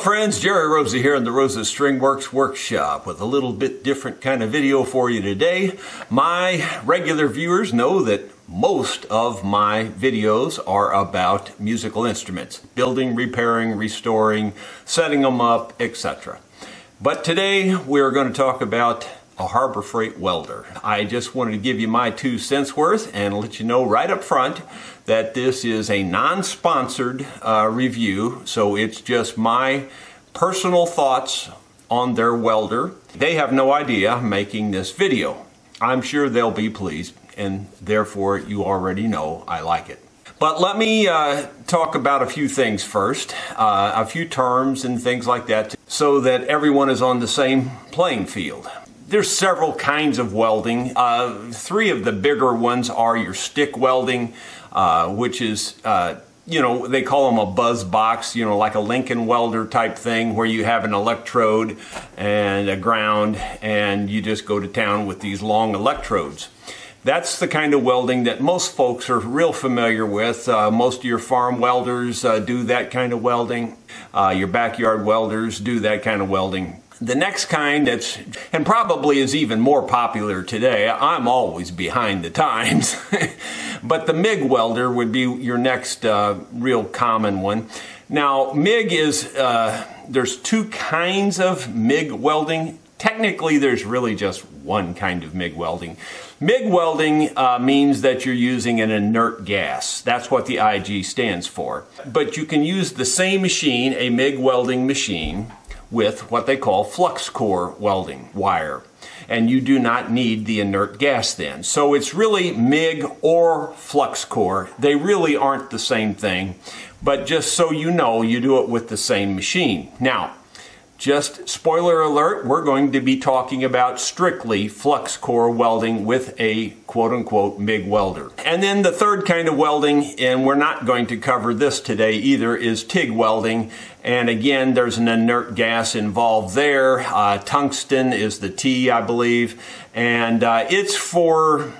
Friends, Jerry Rosa here in the Rosa Stringworks Workshop with a little bit different kind of video for you today. My regular viewers know that most of my videos are about musical instruments, building, repairing, restoring, setting them up, etc. But today we're going to talk about a Harbor Freight welder. I just wanted to give you my two cents worth and let you know right up front that this is a non-sponsored uh, review, so it's just my personal thoughts on their welder. They have no idea I'm making this video. I'm sure they'll be pleased, and therefore you already know I like it. But let me uh, talk about a few things first, uh, a few terms and things like that, so that everyone is on the same playing field. There's several kinds of welding. Uh, three of the bigger ones are your stick welding, uh, which is, uh, you know, they call them a buzz box, you know, like a Lincoln welder type thing where you have an electrode and a ground and you just go to town with these long electrodes. That's the kind of welding that most folks are real familiar with. Uh, most of your farm welders uh, do that kind of welding. Uh, your backyard welders do that kind of welding. The next kind that's, and probably is even more popular today, I'm always behind the times, but the MIG welder would be your next uh, real common one. Now, MIG is, uh, there's two kinds of MIG welding. Technically, there's really just one kind of MIG welding. MIG welding uh, means that you're using an inert gas. That's what the IG stands for. But you can use the same machine, a MIG welding machine, with what they call flux core welding wire. And you do not need the inert gas then. So it's really MIG or flux core. They really aren't the same thing, but just so you know, you do it with the same machine. Now, just spoiler alert, we're going to be talking about strictly flux core welding with a quote unquote MIG welder. And then the third kind of welding, and we're not going to cover this today either, is TIG welding. And again, there's an inert gas involved there. Uh, tungsten is the T, I believe. And uh, it's for,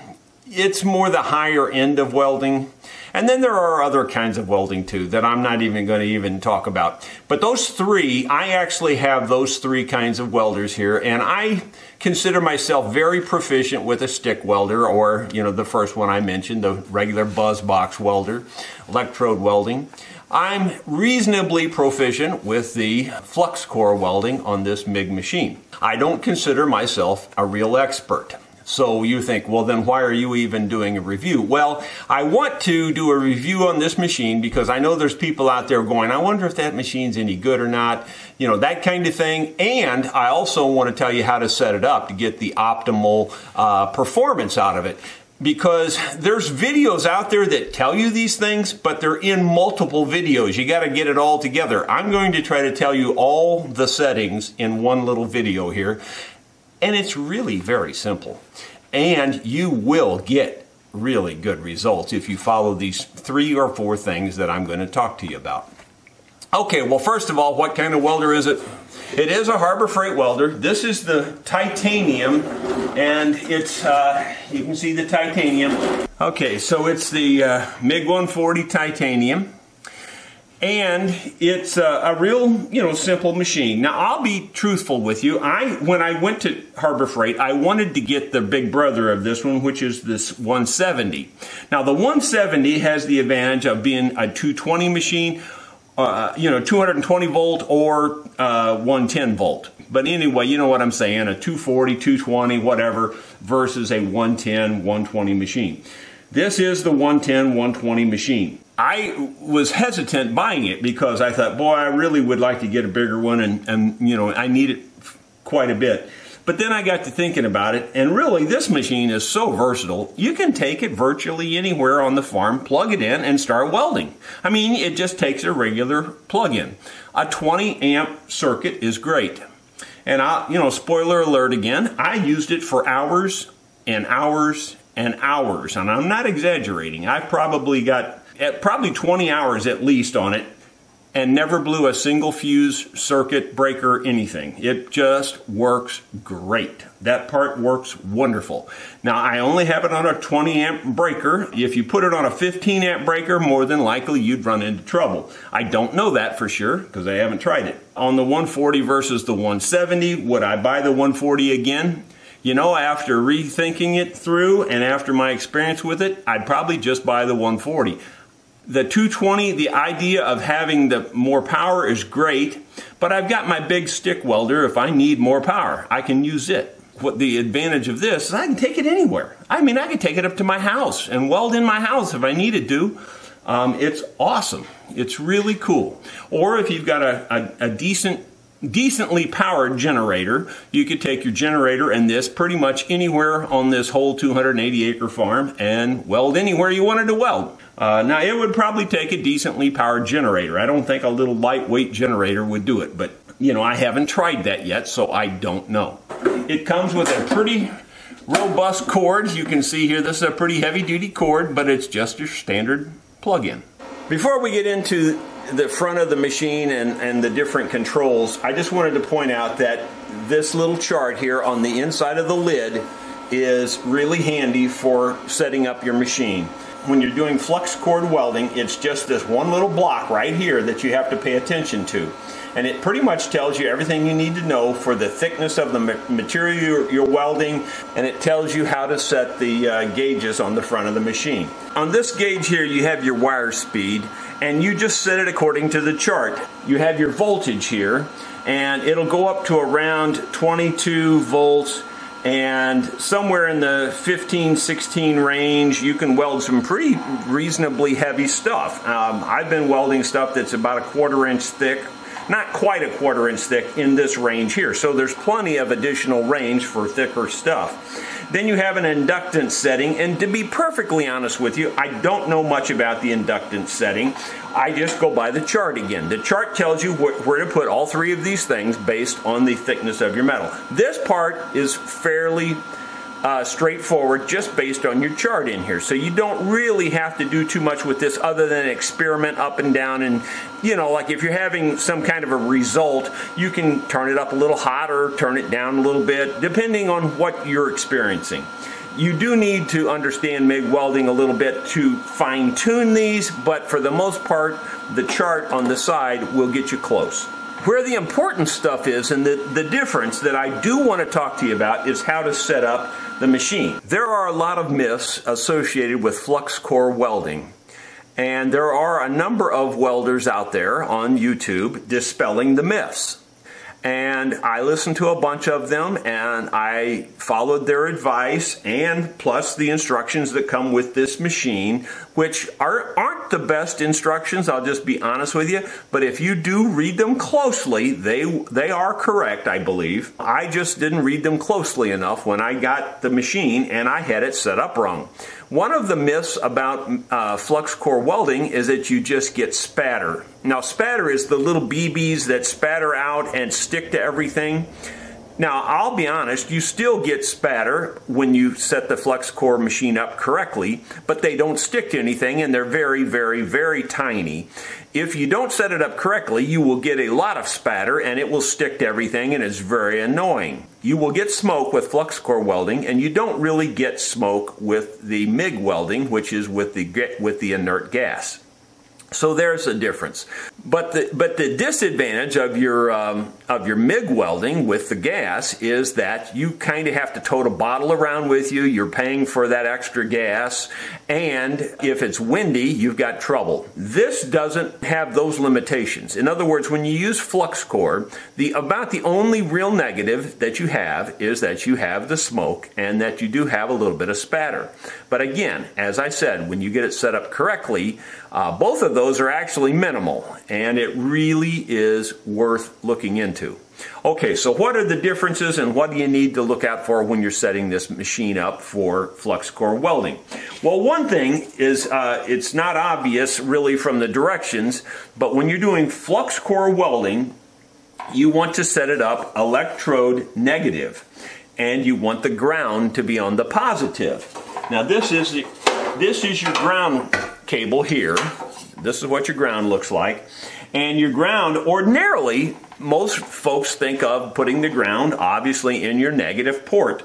it's more the higher end of welding. And then there are other kinds of welding too that I'm not even going to even talk about. But those three, I actually have those three kinds of welders here and I consider myself very proficient with a stick welder or, you know, the first one I mentioned, the regular buzz box welder, electrode welding. I'm reasonably proficient with the flux core welding on this MIG machine. I don't consider myself a real expert. So you think, well, then why are you even doing a review? Well, I want to do a review on this machine because I know there's people out there going, I wonder if that machine's any good or not, you know, that kind of thing. And I also want to tell you how to set it up to get the optimal uh, performance out of it because there's videos out there that tell you these things, but they're in multiple videos. You got to get it all together. I'm going to try to tell you all the settings in one little video here. And it's really very simple. And you will get really good results if you follow these three or four things that I'm going to talk to you about. Okay, well, first of all, what kind of welder is it? It is a Harbor Freight welder. This is the titanium, and it's, uh, you can see the titanium. Okay, so it's the uh, MiG 140 titanium and it's a, a, real you know simple machine. Now i'll be truthful with you. I when i went to harbor freight i wanted to get the big brother of this one which is this 170 now the 170 has the advantage of being a 220 machine uh, you know 220 volt or uh, 110 volt. But anyway you know what i'm saying? A 240 220 whatever versus a 110 120 machine. This is the 110 120 machine I was hesitant buying it because I thought, boy, I really would like to get a bigger one and, and you know, I need it quite a bit. But then I got to thinking about it, and really, this machine is so versatile. You can take it virtually anywhere on the farm, plug it in, and start welding. I mean, it just takes a regular plug-in. A 20 amp circuit is great. And I, you know, spoiler alert again, I used it for hours and hours and hours, and I'm not exaggerating. I've probably got at probably 20 hours at least on it and never blew a single fuse, circuit, breaker, anything. It just works great. That part works wonderful. Now, I only have it on a 20 amp breaker. If you put it on a 15 amp breaker, more than likely you'd run into trouble. I don't know that for sure because I haven't tried it. On the 140 versus the 170, would I buy the 140 again? You know, after rethinking it through and after my experience with it, I'd probably just buy the 140 the 220, the idea of having the more power is great, but I've got my big stick welder. If I need more power, I can use it. What the advantage of this is I can take it anywhere. I mean, I can take it up to my house and weld in my house if I needed to. Um, it's awesome. It's really cool. Or if you've got a, a, a decent decently powered generator, you could take your generator and this pretty much anywhere on this whole 280 acre farm and weld anywhere you wanted to weld. Uh, now, it would probably take a decently powered generator. I don't think a little lightweight generator would do it, but you know, I haven't tried that yet, so I don't know. It comes with a pretty robust cord. You can see here, this is a pretty heavy duty cord, but it's just your standard plug-in. Before we get into the front of the machine and, and the different controls, I just wanted to point out that this little chart here on the inside of the lid is really handy for setting up your machine when you're doing flux core welding, it's just this one little block right here that you have to pay attention to. And it pretty much tells you everything you need to know for the thickness of the material you're, welding, and it tells you how to set the uh, gauges on the front of the machine. On this gauge here, you have your wire speed, and you just set it according to the chart. You have your voltage here, and it'll go up to around 22 volts and somewhere in the 15 16 range you can weld some pretty reasonably heavy stuff um, i've been welding stuff that's about a quarter inch thick not quite a quarter inch thick in this range here so there's plenty of additional range for thicker stuff then you have an inductance setting, and to be perfectly honest with you, I don't know much about the inductance setting. I just go by the chart again. The chart tells you wh where to put all three of these things based on the thickness of your metal. This part is fairly uh, straightforward just based on your chart in here. So you don't really have to do too much with this other than experiment up and down. And, you know, like if you're having some kind of a result, you can turn it up a little hotter, turn it down a little bit, depending on what you're experiencing. You do need to understand MIG welding a little bit to fine tune these, but for the most part, the chart on the side will get you close. Where the important stuff is and the, the difference that I do want to talk to you about is how to set up the machine. There are a lot of myths associated with flux core welding. And there are a number of welders out there on YouTube dispelling the myths. And I listened to a bunch of them and I followed their advice and plus the instructions that come with this machine, which are, aren't the best instructions, I'll just be honest with you. But if you do read them closely, they, they are correct, I believe. I just didn't read them closely enough when I got the machine and I had it set up wrong. One of the myths about uh, flux core welding is that you just get spatter. Now, spatter is the little BBs that spatter out and stick to everything. Now, I'll be honest, you still get spatter when you set the flux core machine up correctly, but they don't stick to anything and they're very, very, very tiny. If you don't set it up correctly, you will get a lot of spatter and it will stick to everything and it's very annoying. You will get smoke with flux core welding and you don't really get smoke with the MIG welding, which is with the, with the inert gas. So there's a difference. But the, but the disadvantage of your, um, of your MIG welding with the gas is that you kind of have to tote a bottle around with you. You're paying for that extra gas. And if it's windy, you've got trouble. This doesn't have those limitations. In other words, when you use flux core, the, about the only real negative that you have is that you have the smoke and that you do have a little bit of spatter. But again, as I said, when you get it set up correctly, uh, both of those are actually minimal, and it really is worth looking into. Okay, so what are the differences and what do you need to look out for when you're setting this machine up for flux core welding? Well, one thing is uh, it's not obvious really from the directions, but when you're doing flux core welding, you want to set it up electrode negative and you want the ground to be on the positive. Now this is the, this is your ground cable here. This is what your ground looks like. And your ground, ordinarily, most folks think of putting the ground obviously in your negative port.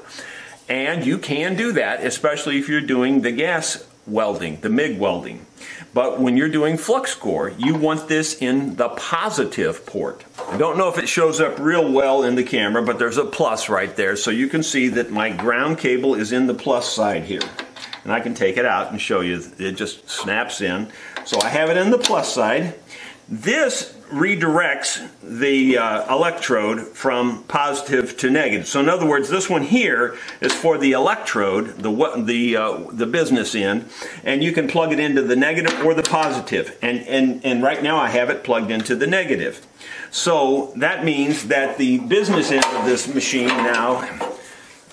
And you can do that, especially if you're doing the gas welding, the MIG welding. But when you're doing flux core, you want this in the positive port. I don't know if it shows up real well in the camera, but there's a plus right there. So you can see that my ground cable is in the plus side here. And I can take it out and show you. It just snaps in. So I have it in the plus side. This redirects the uh, electrode from positive to negative. So in other words, this one here is for the electrode, the the uh, the business end, and you can plug it into the negative or the positive. And and and right now I have it plugged into the negative. So that means that the business end of this machine now,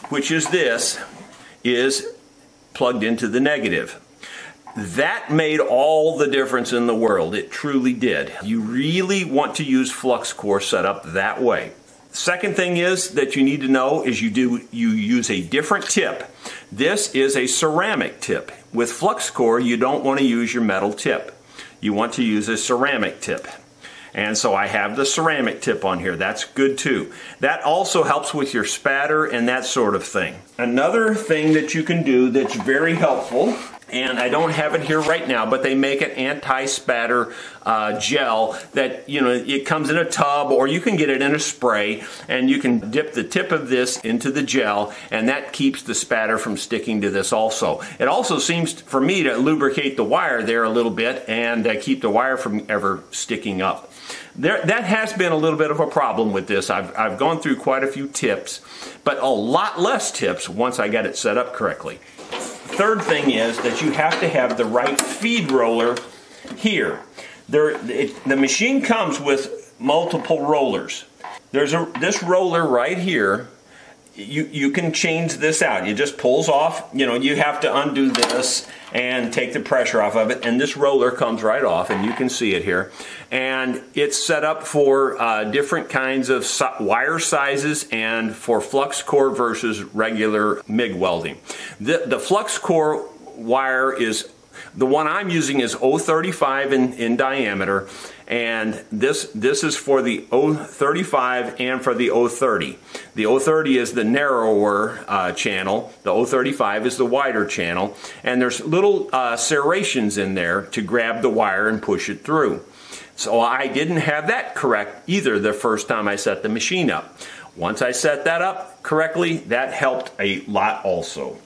which is this, is plugged into the negative. That made all the difference in the world. It truly did. You really want to use flux core set up that way. Second thing is that you need to know is you do you use a different tip. This is a ceramic tip. With flux core, you don't want to use your metal tip. You want to use a ceramic tip. And so I have the ceramic tip on here. That's good too. That also helps with your spatter and that sort of thing. Another thing that you can do that's very helpful and I don't have it here right now, but they make an anti-spatter uh, gel that, you know, it comes in a tub or you can get it in a spray and you can dip the tip of this into the gel and that keeps the spatter from sticking to this also. It also seems for me to lubricate the wire there a little bit and uh, keep the wire from ever sticking up. There, that has been a little bit of a problem with this. I've, I've gone through quite a few tips, but a lot less tips once I got it set up correctly third thing is that you have to have the right feed roller here. There, it, the machine comes with multiple rollers. There's a this roller right here you, you can change this out. It just pulls off. You know, you have to undo this and take the pressure off of it. And this roller comes right off, and you can see it here. And it's set up for uh, different kinds of wire sizes and for flux core versus regular MIG welding. The, the flux core wire is the one I'm using is 035 in, in diameter, and this this is for the 035 and for the 030. The 030 is the narrower uh, channel. The 035 is the wider channel, and there's little uh, serrations in there to grab the wire and push it through. So I didn't have that correct either the first time I set the machine up. Once I set that up correctly, that helped a lot also.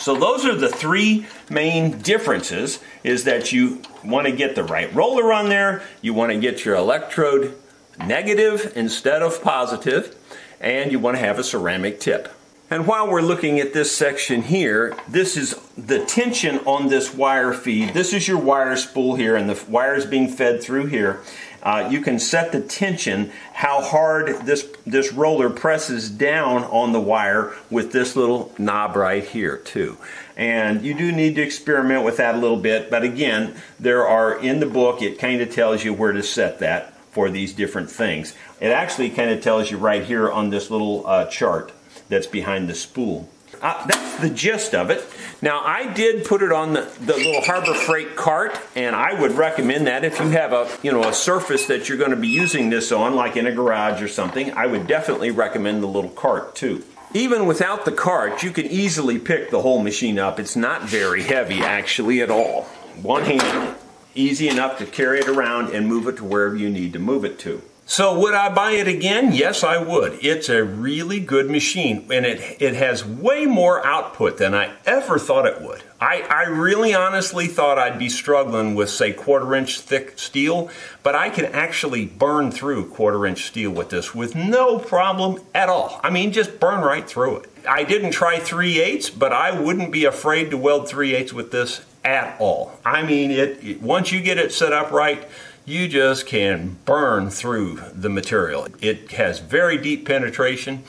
So those are the three main differences is that you want to get the right roller on there, you want to get your electrode negative instead of positive, and you want to have a ceramic tip. And while we're looking at this section here, this is the tension on this wire feed. This is your wire spool here, and the wire is being fed through here uh, you can set the tension, how hard this, this roller presses down on the wire with this little knob right here too. And you do need to experiment with that a little bit, but again, there are, in the book, it kind of tells you where to set that for these different things. It actually kind of tells you right here on this little uh, chart that's behind the spool. Uh, that's the gist of it. Now, I did put it on the, the little Harbor Freight cart, and I would recommend that if you have a you know a surface that you're going to be using this on, like in a garage or something. I would definitely recommend the little cart too. Even without the cart, you can easily pick the whole machine up. It's not very heavy actually at all. One hand, easy enough to carry it around and move it to wherever you need to move it to. So would I buy it again? Yes, I would. It's a really good machine and it, it has way more output than I ever thought it would. I, I really honestly thought I'd be struggling with say quarter inch thick steel, but I can actually burn through quarter inch steel with this with no problem at all. I mean, just burn right through it. I didn't try 3 eighths, but I wouldn't be afraid to weld 3 eighths with this at all. I mean, it, it once you get it set up right, you just can burn through the material. It has very deep penetration.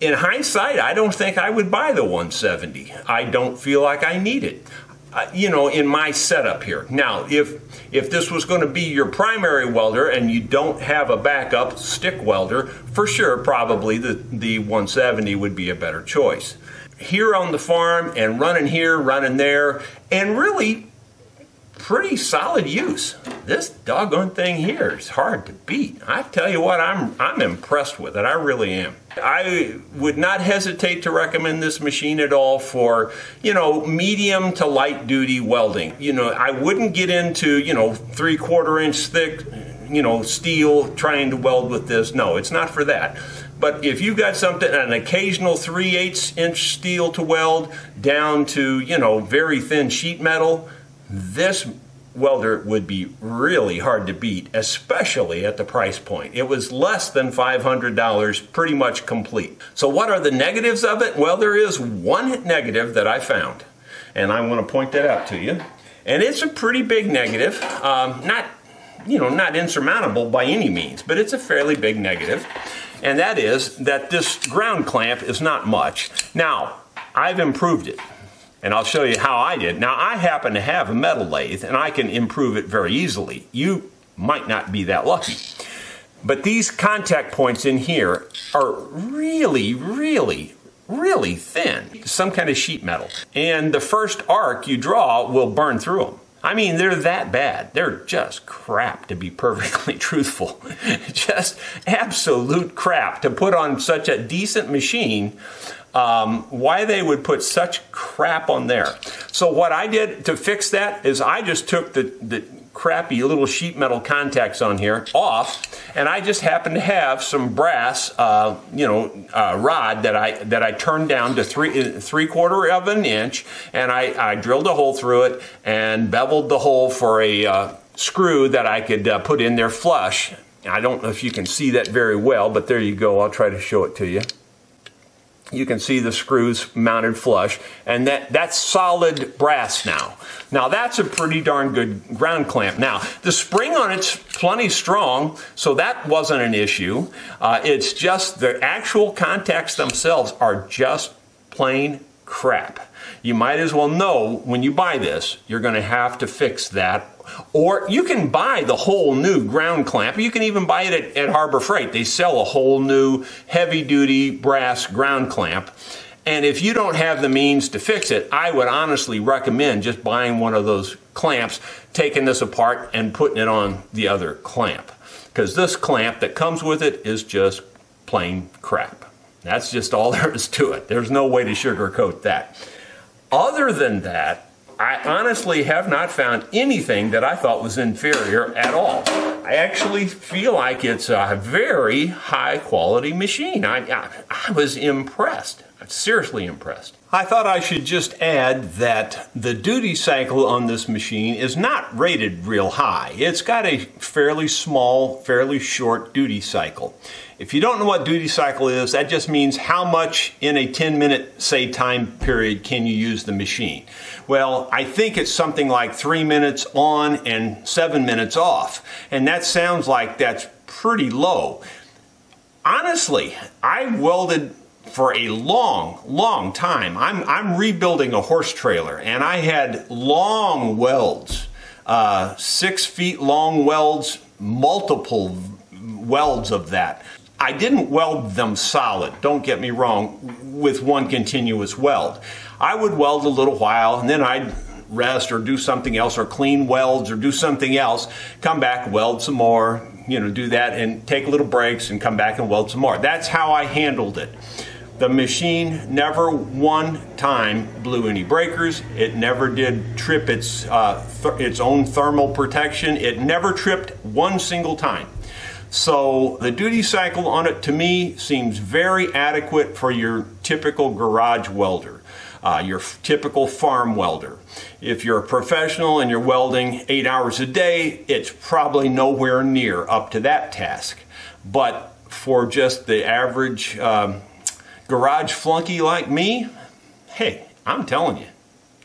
In hindsight, I don't think I would buy the 170. I don't feel like I need it. Uh, you know, in my setup here. Now, if if this was going to be your primary welder and you don't have a backup stick welder, for sure, probably the, the 170 would be a better choice. Here on the farm and running here, running there, and really pretty solid use. This doggone thing here is hard to beat. I tell you what, I'm I'm impressed with it. I really am. I would not hesitate to recommend this machine at all for, you know, medium to light duty welding. You know, I wouldn't get into, you know, three quarter inch thick, you know, steel trying to weld with this. No, it's not for that. But if you got something, an occasional 3 8 inch steel to weld down to, you know, very thin sheet metal, this welder would be really hard to beat, especially at the price point. It was less than $500, pretty much complete. So, what are the negatives of it? Well, there is one negative that I found, and I want to point that out to you. And it's a pretty big negative, um, not you know, not insurmountable by any means, but it's a fairly big negative. And that is that this ground clamp is not much. Now, I've improved it and I'll show you how I did. Now, I happen to have a metal lathe, and I can improve it very easily. You might not be that lucky. But these contact points in here are really, really, really thin, some kind of sheet metal. And the first arc you draw will burn through them. I mean, they're that bad. They're just crap, to be perfectly truthful. just absolute crap to put on such a decent machine um, why they would put such crap on there. So what I did to fix that is I just took the, the crappy little sheet metal contacts on here off, and I just happened to have some brass, uh, you know, uh, rod that I that I turned down to three three quarter of an inch, and I, I drilled a hole through it and beveled the hole for a uh, screw that I could uh, put in there flush. I don't know if you can see that very well, but there you go. I'll try to show it to you you can see the screws mounted flush and that that's solid brass now. Now that's a pretty darn good ground clamp. Now the spring on it's plenty strong so that wasn't an issue. Uh, it's just the actual contacts themselves are just plain crap you might as well know when you buy this you're going to have to fix that or you can buy the whole new ground clamp. You can even buy it at, at Harbor Freight. They sell a whole new heavy duty brass ground clamp. And if you don't have the means to fix it, I would honestly recommend just buying one of those clamps, taking this apart, and putting it on the other clamp. Because this clamp that comes with it is just plain crap. That's just all there is to it. There's no way to sugarcoat that. Other than that, I honestly have not found anything that I thought was inferior at all. I actually feel like it's a very high quality machine. I, I, I was impressed, I'm seriously impressed. I thought I should just add that the duty cycle on this machine is not rated real high. It's got a fairly small, fairly short duty cycle. If you don't know what duty cycle is, that just means how much in a 10 minute, say, time period can you use the machine. Well, I think it's something like three minutes on and seven minutes off. And that sounds like that's pretty low. Honestly, I welded for a long, long time. I'm, I'm rebuilding a horse trailer and I had long welds, uh, six feet long welds, multiple welds of that. I didn't weld them solid, don't get me wrong, with one continuous weld. I would weld a little while and then I'd rest or do something else or clean welds or do something else, come back, weld some more, you know, do that and take little breaks and come back and weld some more. That's how I handled it. The machine never one time blew any breakers. It never did trip its, uh, its own thermal protection. It never tripped one single time. So the duty cycle on it to me seems very adequate for your typical garage welder, uh, your typical farm welder. If you're a professional and you're welding eight hours a day, it's probably nowhere near up to that task. But for just the average um, garage flunky like me, hey, I'm telling you,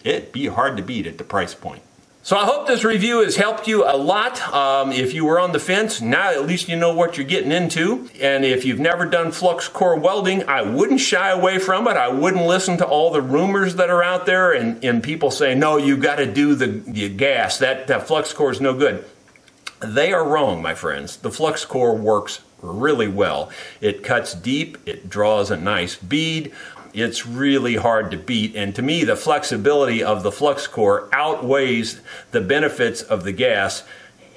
it'd be hard to beat at the price point. So I hope this review has helped you a lot. Um, if you were on the fence, now at least you know what you're getting into. And if you've never done flux core welding, I wouldn't shy away from it. I wouldn't listen to all the rumors that are out there and, and people say, no, you got to do the, the gas. That, that flux core is no good. They are wrong, my friends. The flux core works really well. It cuts deep, it draws a nice bead. It's really hard to beat. And to me, the flexibility of the flux core outweighs the benefits of the gas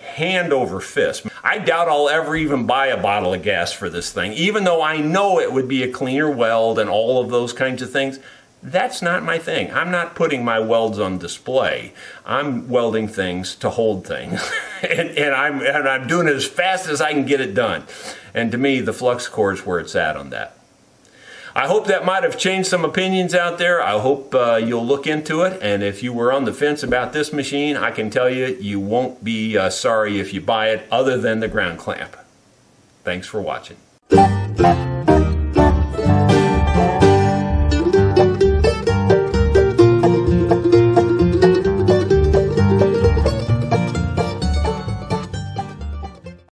hand over fist. I doubt I'll ever even buy a bottle of gas for this thing, even though I know it would be a cleaner weld and all of those kinds of things. That's not my thing. I'm not putting my welds on display. I'm welding things to hold things. and, and, I'm, and I'm doing it as fast as I can get it done. And to me, the flux core is where it's at on that. I hope that might have changed some opinions out there. I hope uh, you'll look into it. And if you were on the fence about this machine, I can tell you, you won't be uh, sorry if you buy it other than the ground clamp. Thanks for watching.